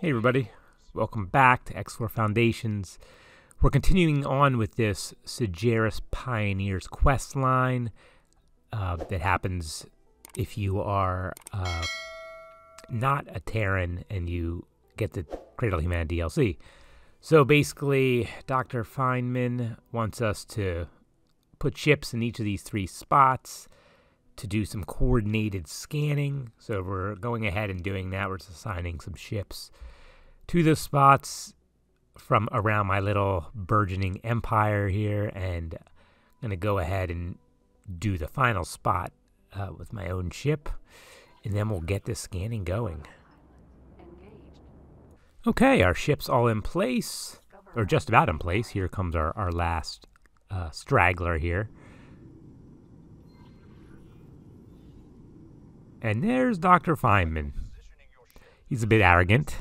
Hey everybody, welcome back to X4 Foundations. We're continuing on with this Segaris Pioneers quest line uh, that happens if you are uh, not a Terran and you get the Cradle of Humanity DLC. So basically, Dr. Feynman wants us to put ships in each of these three spots to do some coordinated scanning. So we're going ahead and doing that. We're just assigning some ships to the spots from around my little burgeoning empire here, and I'm going to go ahead and do the final spot uh, with my own ship, and then we'll get this scanning going. Okay, our ship's all in place, or just about in place. Here comes our, our last uh, straggler here. And there's Dr. Feynman. He's a bit arrogant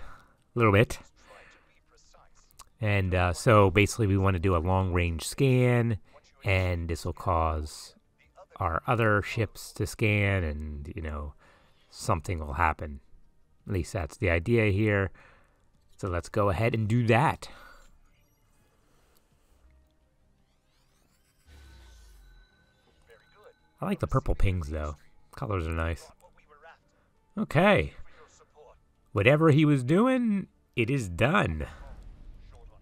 a little bit. And uh, so basically, we want to do a long range scan, and this will cause our other ships to scan, and you know, something will happen. At least that's the idea here. So let's go ahead and do that. I like the purple pings though. Colors are nice. Okay. Whatever he was doing, it is done.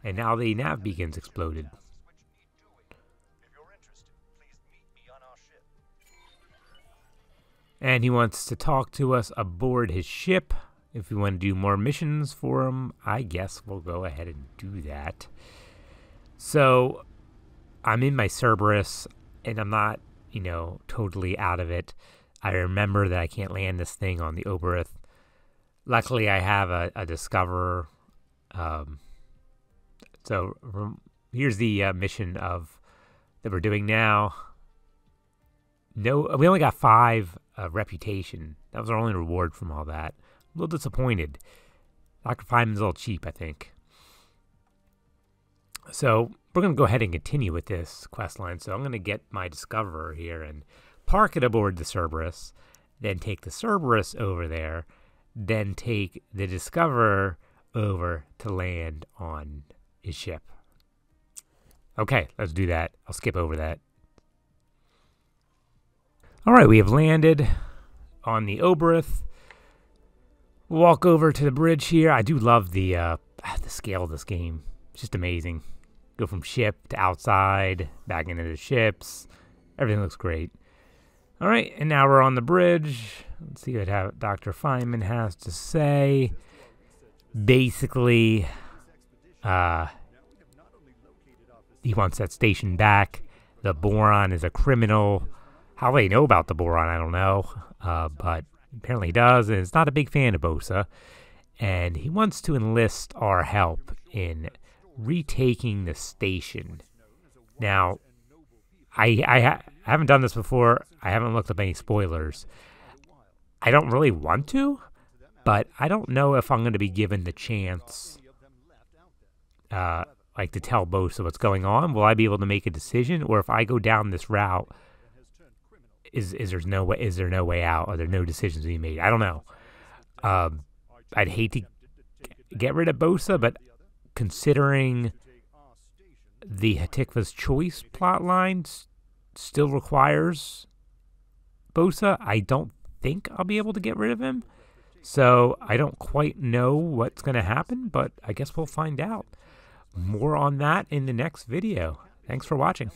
And now the nav beacon's exploded. And he wants to talk to us aboard his ship. If we want to do more missions for him, I guess we'll go ahead and do that. So, I'm in my Cerberus, and I'm not, you know, totally out of it. I remember that I can't land this thing on the Oberth luckily I have a, a Discoverer. Um, so here's the uh, mission of that we're doing now. No, we only got five uh, reputation. That was our only reward from all that. A little disappointed. Dr. Feynman's a little cheap, I think. So we're going to go ahead and continue with this quest line. So I'm going to get my Discoverer here and park it aboard the Cerberus, then take the Cerberus over there then take the Discoverer over to land on his ship. Okay, let's do that. I'll skip over that. All right, we have landed on the Oberth. Walk over to the bridge here. I do love the uh, the scale of this game. It's just amazing. Go from ship to outside, back into the ships. Everything looks great. All right, and now we're on the bridge. Let's see what Dr. Feynman has to say. Basically, uh, he wants that station back. The boron is a criminal. How they know about the boron, I don't know. Uh, but apparently he does, and is not a big fan of Bosa. And he wants to enlist our help in retaking the station. Now, I, I, ha- I haven't done this before. I haven't looked up any spoilers. I don't really want to, but I don't know if I'm going to be given the chance, uh, like to tell Bosa what's going on. Will I be able to make a decision, or if I go down this route, is is there's no way? Is there no way out? Are there no decisions to be made? I don't know. Um, I'd hate to get rid of Bosa, but considering the Hatikvah's choice plot lines still requires Bosa, I don't think I'll be able to get rid of him. So I don't quite know what's going to happen, but I guess we'll find out. More on that in the next video. Thanks for watching.